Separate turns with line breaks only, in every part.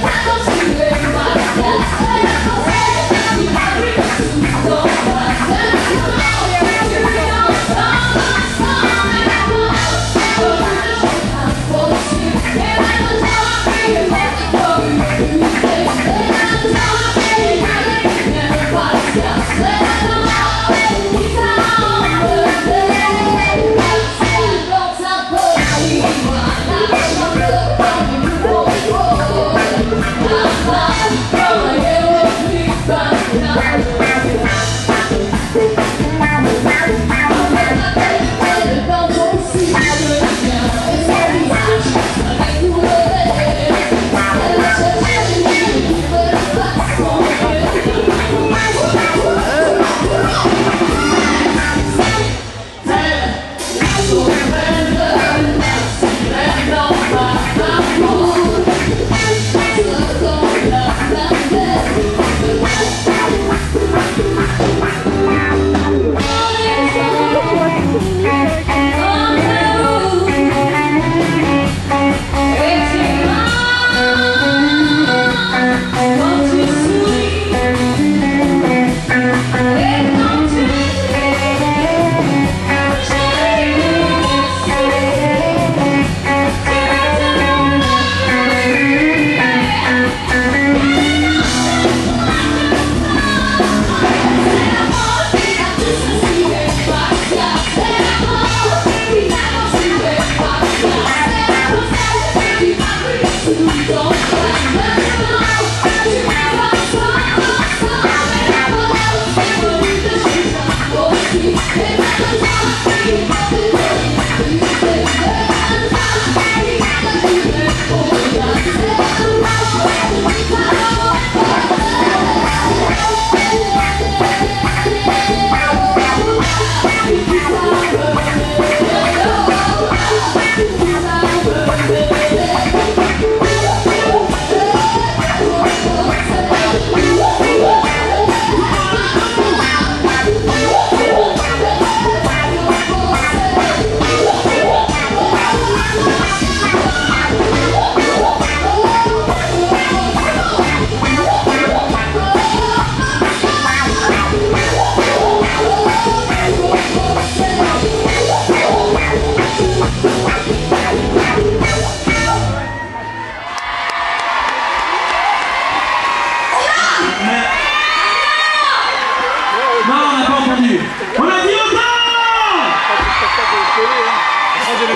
Wow.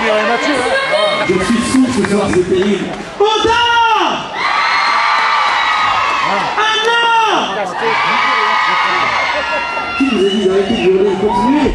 Hein. Je suis fou de voir ce pays. Honda ah. Anna Qui
vous a dit d'arrêter de journée Continuez